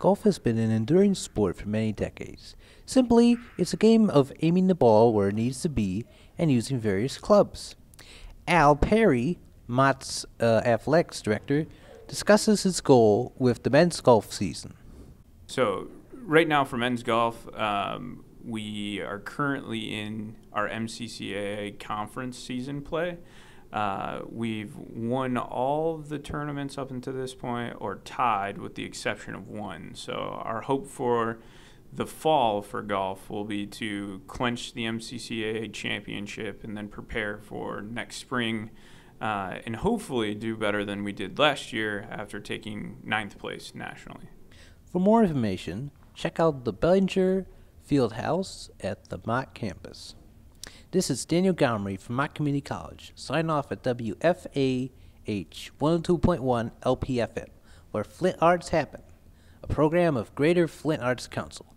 Golf has been an enduring sport for many decades. Simply, it's a game of aiming the ball where it needs to be and using various clubs. Al Perry, Mott's uh, athletics director, discusses his goal with the men's golf season. So, right now for men's golf, um, we are currently in our MCCAA conference season play. Uh, we've won all the tournaments up until this point, or tied with the exception of one. So, our hope for the fall for golf will be to clinch the MCCAA championship and then prepare for next spring uh, and hopefully do better than we did last year after taking ninth place nationally. For more information, check out the Ballenger Field House at the Mott campus. This is Daniel Gomery from Mott Community College. Sign off at WFAH 102.1 LPFM, where Flint Arts happen, a program of Greater Flint Arts Council.